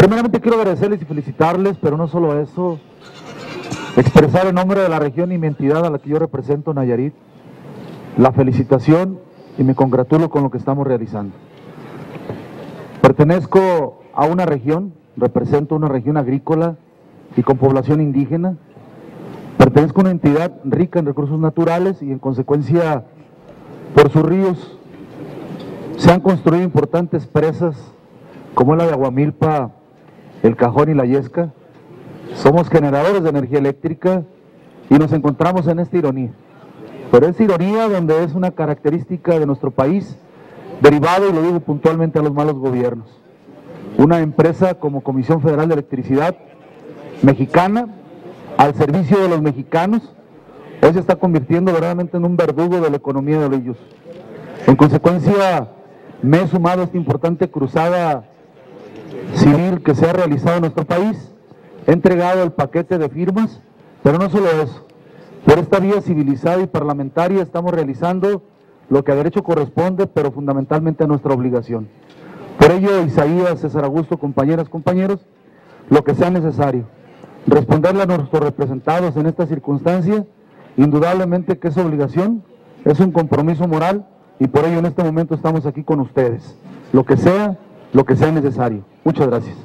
Primeramente quiero agradecerles y felicitarles, pero no solo eso, expresar en nombre de la región y mi entidad a la que yo represento, Nayarit, la felicitación y me congratulo con lo que estamos realizando. Pertenezco a una región, represento una región agrícola y con población indígena. Pertenezco a una entidad rica en recursos naturales y en consecuencia por sus ríos se han construido importantes presas como la de Aguamilpa, el Cajón y la Yesca. Somos generadores de energía eléctrica y nos encontramos en esta ironía. Pero es ironía donde es una característica de nuestro país derivado, y lo digo puntualmente, a los malos gobiernos. Una empresa como Comisión Federal de Electricidad mexicana, al servicio de los mexicanos, hoy se está convirtiendo verdaderamente en un verdugo de la economía de ellos. En consecuencia, me he sumado a esta importante cruzada civil que se ha realizado en nuestro país. He entregado el paquete de firmas, pero no solo eso. Por esta vía civilizada y parlamentaria estamos realizando lo que a derecho corresponde, pero fundamentalmente a nuestra obligación. Por ello, Isaías, César Augusto, compañeras, compañeros, lo que sea necesario. Responderle a nuestros representados en esta circunstancia, indudablemente que es obligación, es un compromiso moral y por ello en este momento estamos aquí con ustedes. Lo que sea, lo que sea necesario. Muchas gracias.